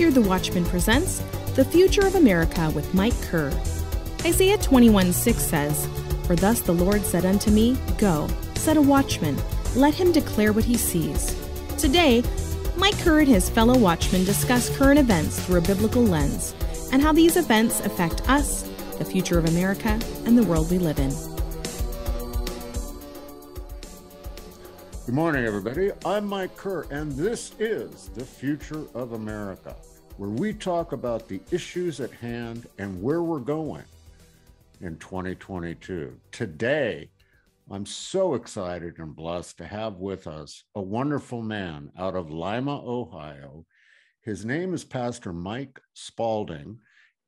Hear the Watchman presents The Future of America with Mike Kerr. Isaiah 21 6 says, For thus the Lord said unto me, Go, set a watchman, let him declare what he sees. Today, Mike Kerr and his fellow watchmen discuss current events through a biblical lens and how these events affect us, the future of America, and the world we live in. Good morning, everybody. I'm Mike Kerr, and this is The Future of America, where we talk about the issues at hand and where we're going in 2022. Today, I'm so excited and blessed to have with us a wonderful man out of Lima, Ohio. His name is Pastor Mike Spaulding,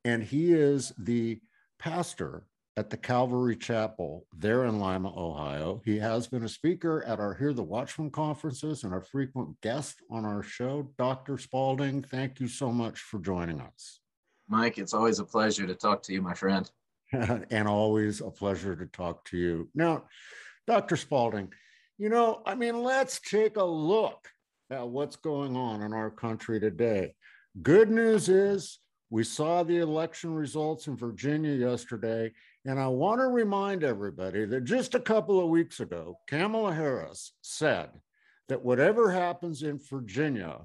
and he is the pastor at the Calvary Chapel there in Lima, Ohio. He has been a speaker at our Hear the Watchman conferences and a frequent guest on our show. Dr. Spaulding, thank you so much for joining us. Mike, it's always a pleasure to talk to you, my friend. and always a pleasure to talk to you. Now, Dr. Spaulding, you know, I mean, let's take a look at what's going on in our country today. Good news is we saw the election results in Virginia yesterday, and I want to remind everybody that just a couple of weeks ago, Kamala Harris said that whatever happens in Virginia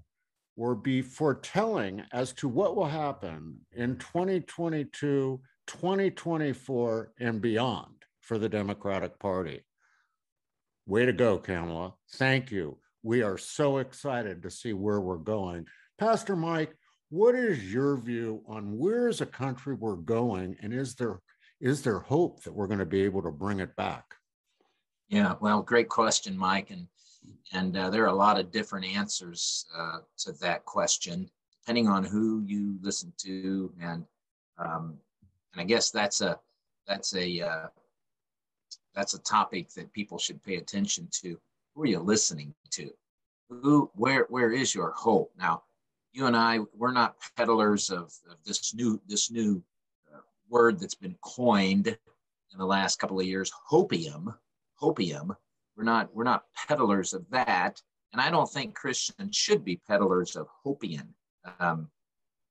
will be foretelling as to what will happen in 2022, 2024, and beyond for the Democratic Party. Way to go, Kamala. Thank you. We are so excited to see where we're going. Pastor Mike, what is your view on where as a country we're going and is there is there hope that we're going to be able to bring it back? Yeah, well, great question, Mike, and and uh, there are a lot of different answers uh, to that question, depending on who you listen to, and um, and I guess that's a that's a uh, that's a topic that people should pay attention to. Who are you listening to? Who, where, where is your hope? Now, you and I, we're not peddlers of, of this new this new word that's been coined in the last couple of years, hopium. Hopium. We're not we're not peddlers of that, and I don't think Christians should be peddlers of hopium. Um,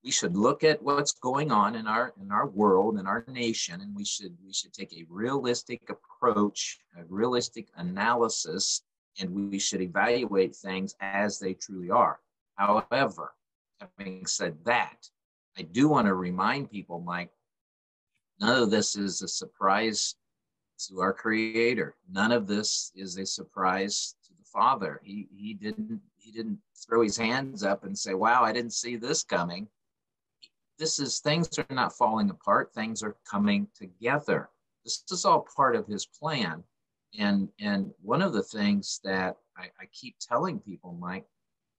we should look at what's going on in our in our world in our nation, and we should we should take a realistic approach, a realistic analysis, and we should evaluate things as they truly are. However, having said that, I do want to remind people, Mike, None of this is a surprise to our creator. None of this is a surprise to the father. He he didn't he didn't throw his hands up and say, "Wow, I didn't see this coming." This is things are not falling apart. Things are coming together. This is all part of his plan. And and one of the things that I, I keep telling people, Mike,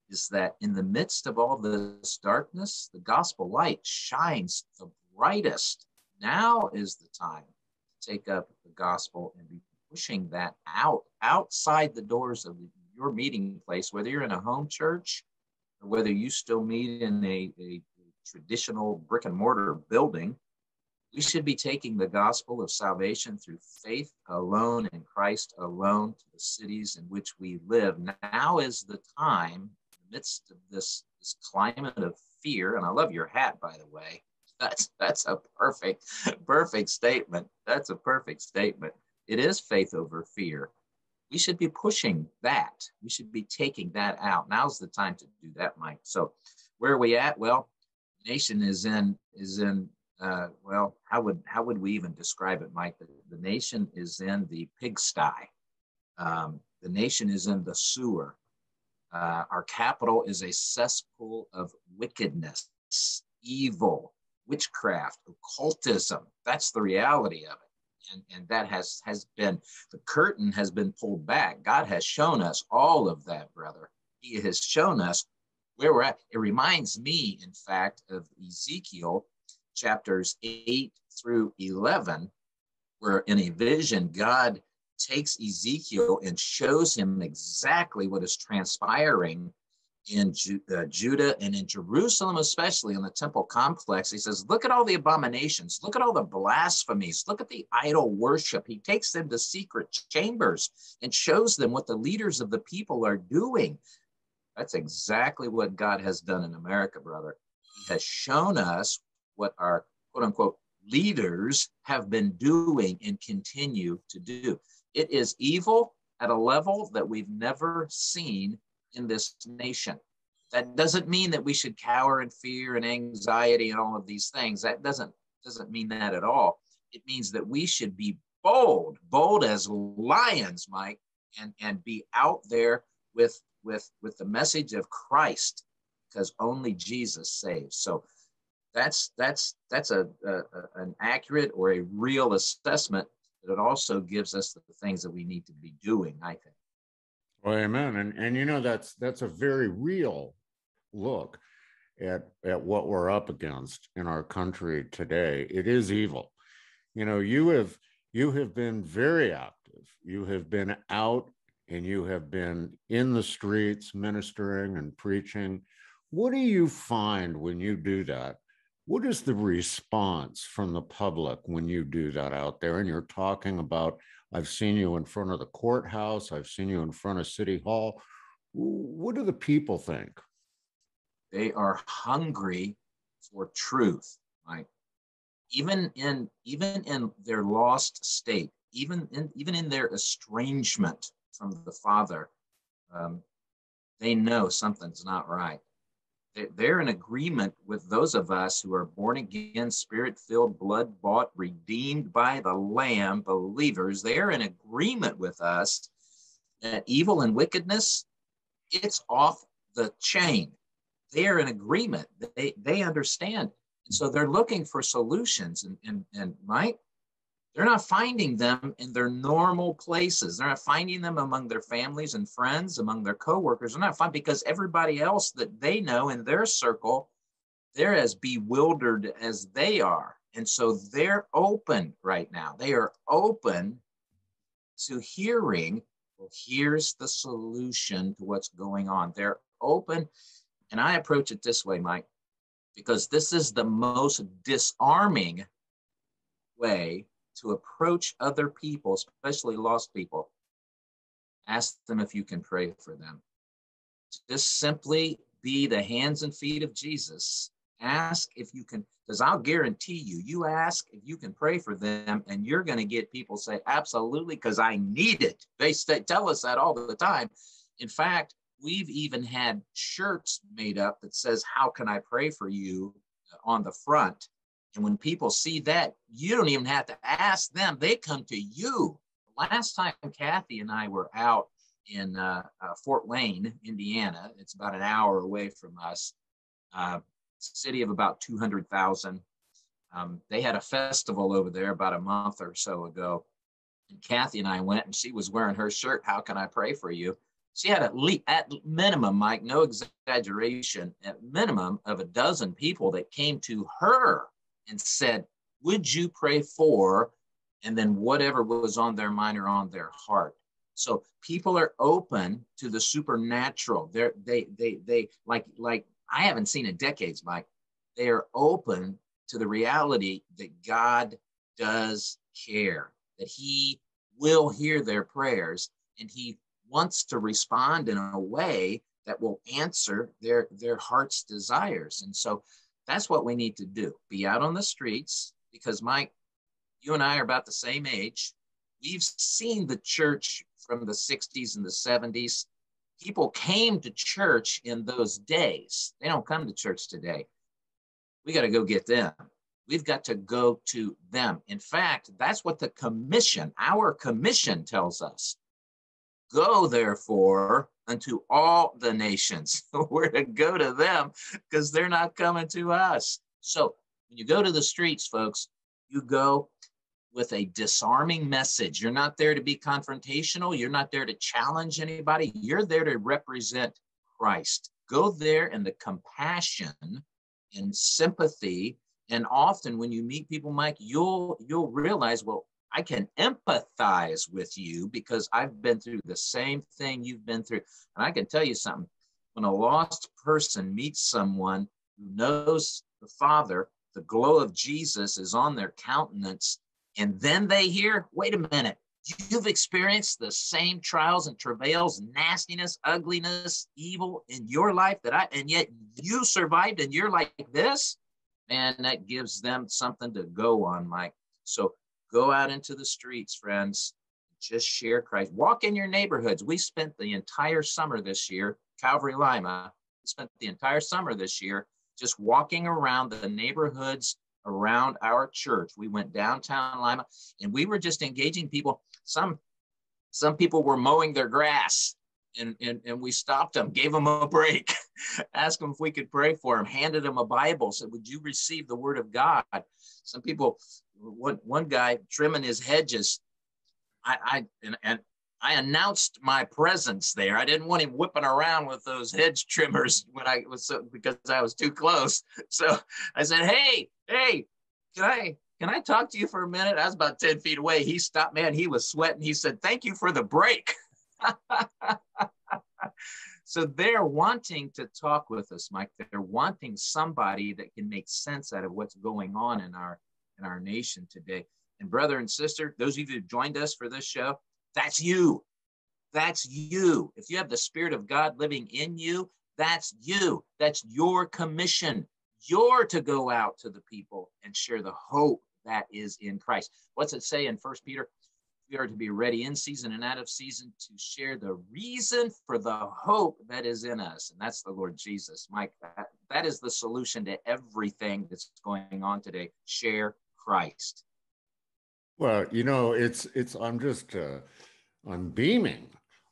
is that in the midst of all this darkness, the gospel light shines the brightest now is the time to take up the gospel and be pushing that out outside the doors of your meeting place, whether you're in a home church or whether you still meet in a, a traditional brick and mortar building. We should be taking the gospel of salvation through faith alone in Christ alone to the cities in which we live. Now is the time, in the midst of this, this climate of fear, and I love your hat, by the way that's that's a perfect perfect statement. That's a perfect statement. It is faith over fear. We should be pushing that. We should be taking that out. Now's the time to do that mike. So where are we at? Well nation is in is in uh, well how would how would we even describe it mike? The, the nation is in the pigsty. Um, the nation is in the sewer. Uh, our capital is a cesspool of wickedness evil witchcraft, occultism. That's the reality of it. And, and that has, has been, the curtain has been pulled back. God has shown us all of that, brother. He has shown us where we're at. It reminds me, in fact, of Ezekiel chapters 8 through 11, where in a vision, God takes Ezekiel and shows him exactly what is transpiring in Ju- uh, Judah and in Jerusalem, especially in the temple complex. He says, Look at all the abominations, look at all the blasphemies, look at the idol worship. He takes them to secret chambers and shows them what the leaders of the people are doing. That's exactly what God has done in America, brother. He has shown us what our quote unquote leaders have been doing and continue to do. It is evil at a level that we've never seen in this nation. That doesn't mean that we should cower in fear and anxiety and all of these things. That doesn't doesn't mean that at all. It means that we should be bold, bold as lions, Mike, and and be out there with with with the message of Christ, because only Jesus saves. So that's that's that's a, a, an accurate or a real assessment it also gives us the things that we need to be doing, I think. Well, amen. And and you know that's that's a very real look at at what we're up against in our country today. It is evil. You know, you have you have been very active. You have been out and you have been in the streets ministering and preaching. What do you find when you do that? What is the response from the public when you do that out there and you're talking about? I've seen you in front of the courthouse, I've seen you in front of City Hall. What do the people think? They are hungry for truth, right? Even in even in their lost state, even in even in their estrangement from the Father, um, they know something's not right they're in agreement with those of us who are born again, spirit filled, blood bought, redeemed by the Lamb believers. They're in agreement with us that evil and wickedness, it's off the chain. They're in agreement. They, they understand. And so they're looking for solutions. And, and, and Mike, they're not finding them in their normal places. They're not finding them among their families and friends, among their coworkers. They're not finding because everybody else that they know in their circle, they're as bewildered as they are. And so they're open right now. They are open to hearing, well, here's the solution to what's going on. They're open. And I approach it this way, Mike, because this is the most disarming way to approach other people, especially lost people, ask them if you can pray for them. Just simply be the hands and feet of Jesus. Ask if you can, because I'll guarantee you, you ask if you can pray for them, and you're going to get people say, Absolutely, because I need it. They tell us that all the time. In fact, we've even had shirts made up that says, How can I pray for you on the front? And when people see that, you don't even have to ask them, they come to you. Last time Kathy and I were out in uh, uh, Fort Wayne, Indiana, it's about an hour away from us, uh, city of about 200,000. Um, they had a festival over there about a month or so ago. And Kathy and I went, and she was wearing her shirt. How can I pray for you? She had at least, at minimum, Mike, no exaggeration, at minimum of a dozen people that came to her and said, Would you pray for? And then whatever was on their mind or on their heart. So people are open to the supernatural. They're they they they like like I haven't seen in decades, Mike. They are open to the reality that God does care, that He will hear their prayers, and He wants to respond in a way that will answer their their heart's desires. And so that's what we need to do. Be out on the streets because Mike, you and I are about the same age. We've seen the church from the 60s and the 70s. People came to church in those days. They don't come to church today. We got to go get them. We've got to go to them. In fact, that's what the commission, our commission tells us. Go therefore unto all the nations. We're to go to them because they're not coming to us. So when you go to the streets, folks, you go with a disarming message. You're not there to be confrontational. You're not there to challenge anybody. You're there to represent Christ. Go there in the compassion and sympathy. And often when you meet people, Mike, you'll you'll realize, well, I can empathize with you because I've been through the same thing you've been through. And I can tell you something when a lost person meets someone who knows the Father, the glow of Jesus is on their countenance, and then they hear, wait a minute, You've experienced the same trials and travails, nastiness, ugliness, evil in your life that I, and yet you survived and you're like this. Man, that gives them something to go on, Mike. So go out into the streets, friends. Just share Christ. Walk in your neighborhoods. We spent the entire summer this year, Calvary Lima, spent the entire summer this year just walking around the neighborhoods around our church. We went downtown Lima and we were just engaging people. Some some people were mowing their grass and, and, and we stopped them, gave them a break, asked them if we could pray for them, handed them a Bible, said, Would you receive the word of God? Some people, one, one guy trimming his hedges. I, I and, and I announced my presence there. I didn't want him whipping around with those hedge trimmers when I was so, because I was too close. So I said, "Hey, hey, can I can I talk to you for a minute?" I was about ten feet away. He stopped, man. He was sweating. He said, "Thank you for the break." so they're wanting to talk with us, Mike. They're wanting somebody that can make sense out of what's going on in our in our nation today. And brother and sister, those of you who joined us for this show, that's you. That's you. If you have the Spirit of God living in you, that's you. That's your commission. You're to go out to the people and share the hope that is in Christ. What's it say in First Peter? We are to be ready in season and out of season to share the reason for the hope that is in us. And that's the Lord Jesus. Mike, that, that is the solution to everything that's going on today. Share Christ. Well, you know, it's it's I'm just uh I'm beaming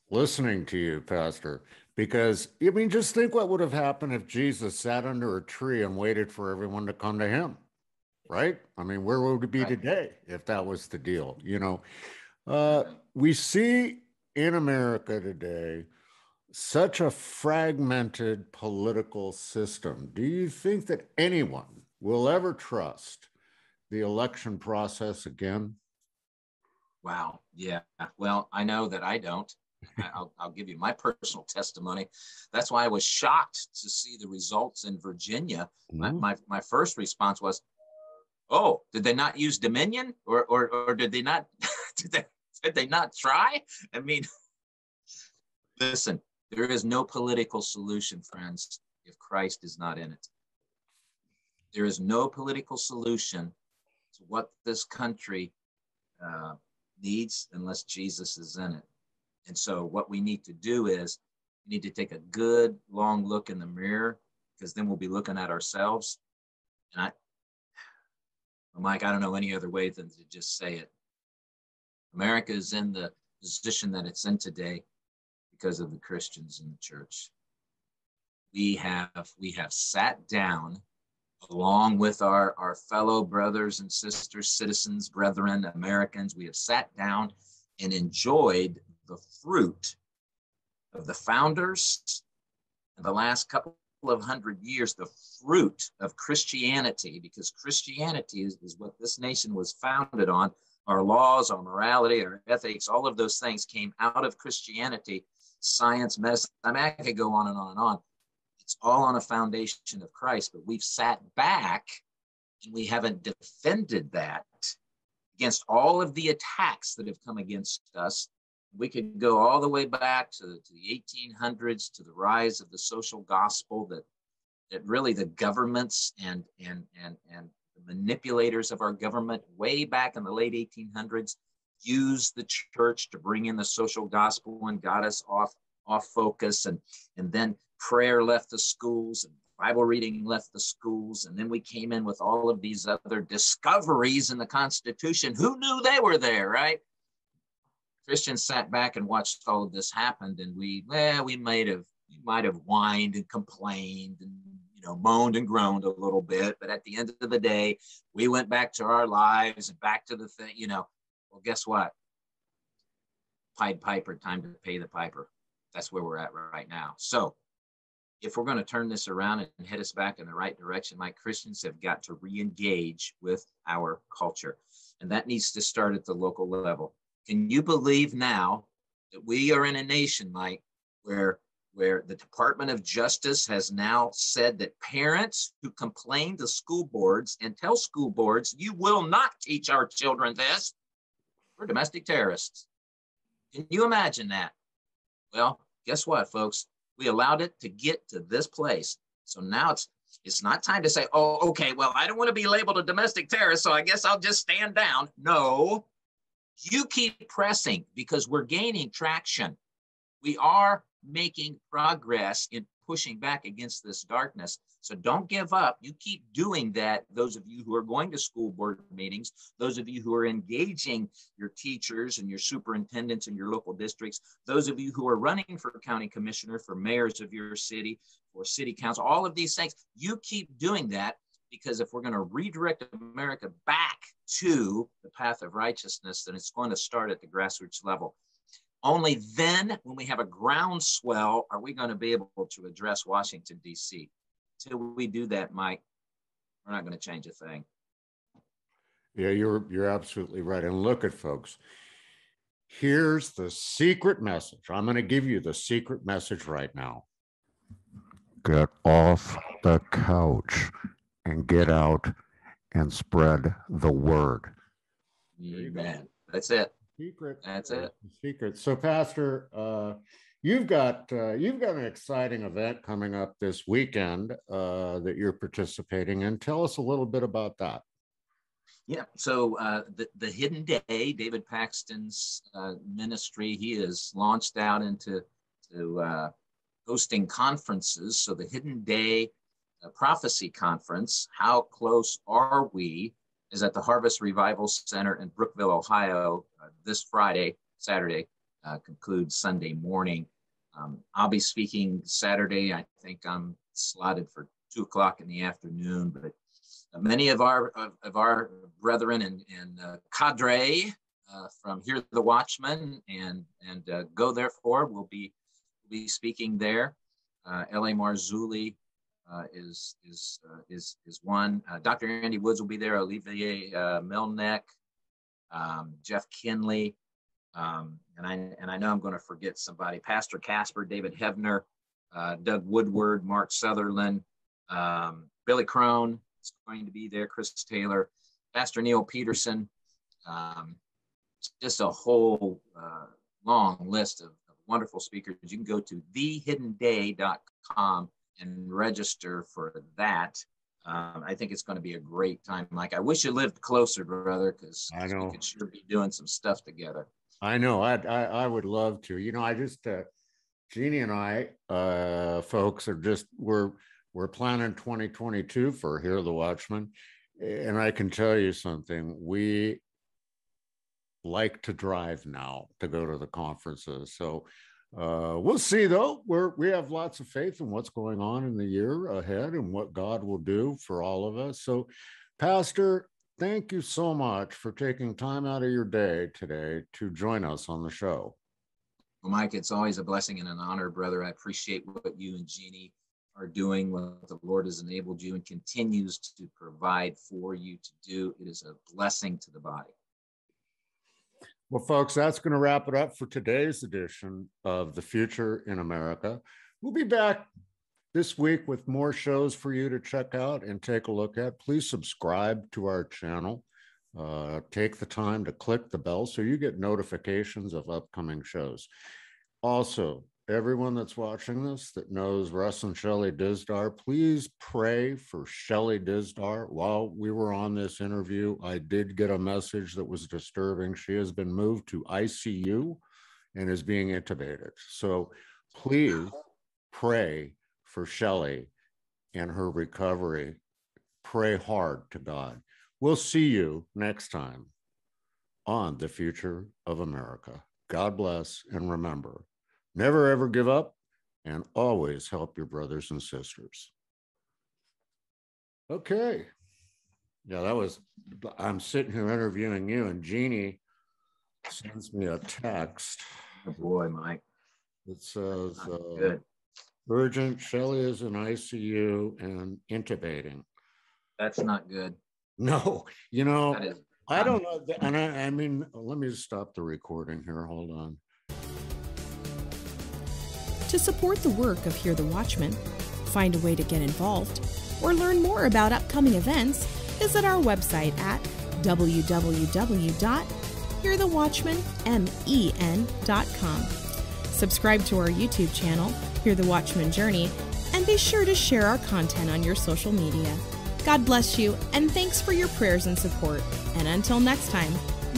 listening to you, Pastor, because I mean, just think what would have happened if Jesus sat under a tree and waited for everyone to come to him, right? I mean, where would we be right. today if that was the deal? You know, uh, we see in America today such a fragmented political system. Do you think that anyone will ever trust the election process again? Wow. Yeah. Well, I know that I don't. I'll, I'll, give you my personal testimony. That's why I was shocked to see the results in Virginia. My, mm-hmm. my, my, first response was, oh, did they not use Dominion or, or, or did they not, did they, did they not try? I mean, listen, there is no political solution, friends, if Christ is not in it. There is no political solution to what this country uh, needs unless Jesus is in it. And so, what we need to do is we need to take a good long look in the mirror because then we'll be looking at ourselves. And I, Mike, I don't know any other way than to just say it. America is in the position that it's in today because of the Christians in the church. We have we have sat down along with our, our fellow brothers and sisters, citizens, brethren, Americans, we have sat down and enjoyed the fruit of the founders in the last couple of hundred years, the fruit of Christianity, because Christianity is, is what this nation was founded on. Our laws, our morality, our ethics, all of those things came out of Christianity. Science, medicine, I mean, I could go on and on and on. It's all on a foundation of Christ, but we've sat back and we haven't defended that against all of the attacks that have come against us. We could go all the way back to, to the 1800s to the rise of the social gospel that that really the governments and and and and the manipulators of our government way back in the late 1800s used the church to bring in the social gospel and got us off off focus and and then prayer left the schools and Bible reading left the schools. And then we came in with all of these other discoveries in the Constitution. Who knew they were there, right? Christians sat back and watched all of this happen, and we, well, we might have, we might have whined and complained and you know moaned and groaned a little bit, but at the end of the day, we went back to our lives and back to the thing. You know, well, guess what? Pied Piper, time to pay the piper. That's where we're at right now. So if we're going to turn this around and head us back in the right direction, my Christians have got to re-engage with our culture. And that needs to start at the local level. Can you believe now that we are in a nation, Mike, where where the Department of Justice has now said that parents who complain to school boards and tell school boards, you will not teach our children this, we're domestic terrorists. Can you imagine that? Well, guess what, folks? We allowed it to get to this place. So now it's it's not time to say, oh, okay, well, I don't want to be labeled a domestic terrorist, so I guess I'll just stand down. No, you keep pressing because we're gaining traction. We are making progress in pushing back against this darkness. So don't give up. You keep doing that. Those of you who are going to school board meetings, those of you who are engaging your teachers and your superintendents in your local districts, those of you who are running for county commissioner, for mayors of your city, for city council, all of these things, you keep doing that because if we're going to redirect America back to the path of righteousness, then it's going to start at the grassroots level. Only then, when we have a groundswell, are we going to be able to address Washington, D.C. Till we do that, Mike, we're not going to change a thing. Yeah, you're you're absolutely right. And look at folks. Here's the secret message. I'm going to give you the secret message right now. Get off the couch and get out and spread the word. Amen. That's it secret. That's it. Secret. So, Pastor, uh, you've got uh, you've got an exciting event coming up this weekend uh, that you're participating in. Tell us a little bit about that. Yeah. So uh, the the Hidden Day, David Paxton's uh, ministry, he has launched out into to uh, hosting conferences. So the Hidden Day uh, Prophecy Conference. How close are we? Is at the Harvest Revival Center in Brookville, Ohio, uh, this Friday, Saturday, uh, concludes Sunday morning. Um, I'll be speaking Saturday. I think I'm slotted for two o'clock in the afternoon, but uh, many of our of, of our brethren and, and uh, cadre uh, from Hear the Watchman and and uh, Go Therefore will be will be speaking there. L.A. Marzulli is is is is one. Dr. Andy Woods will be there. Olivier Melnick, um, Jeff Kinley, um, and I and I know I'm going to forget somebody. Pastor Casper, David Heavener, uh, Doug Woodward, Mark Sutherland, um, Billy Crone is going to be there. Chris Taylor, Pastor Neil Peterson. Um, just a whole uh, long list of, of wonderful speakers. You can go to thehiddenday.com and register for that. Um, I think it's going to be a great time, Mike. I wish you lived closer, brother, because I know we could sure be doing some stuff together. I know. I I, I would love to. You know, I just uh, Jeannie and I, uh, folks, are just we're we're planning 2022 for Hear the Watchman, and I can tell you something. We like to drive now to go to the conferences, so uh, we'll see though. We're we have lots of faith in what's going on in the year ahead and what God will do for all of us. So, Pastor, thank you so much for taking time out of your day today to join us on the show. Well, Mike, it's always a blessing and an honor, brother. I appreciate what you and Jeannie are doing, what the Lord has enabled you and continues to provide for you to do. It is a blessing to the body. Well, folks, that's going to wrap it up for today's edition of The Future in America. We'll be back this week with more shows for you to check out and take a look at. Please subscribe to our channel. Uh, take the time to click the bell so you get notifications of upcoming shows. Also, everyone that's watching this that knows Russ and Shelley Dizdar, please pray for Shelley Dizdar. While we were on this interview, I did get a message that was disturbing. She has been moved to ICU and is being intubated. So please pray for Shelley and her recovery. Pray hard to God. We'll see you next time on The Future of America. God bless and remember Never ever give up and always help your brothers and sisters. Okay. Yeah, that was, I'm sitting here interviewing you, and Jeannie sends me a text. Oh boy, Mike. It says, uh, urgent, Shelley is in ICU and intubating. That's not good. No, you know, I don't know. And I, I mean, let me stop the recording here. Hold on. To support the work of Hear the Watchman, find a way to get involved, or learn more about upcoming events, visit our website at www.hearthewatchman.com. hearthewatchman.men.com. Subscribe to our YouTube channel, Hear the Watchman Journey, and be sure to share our content on your social media. God bless you, and thanks for your prayers and support. And until next time,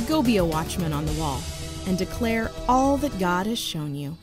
go be a watchman on the wall and declare all that God has shown you.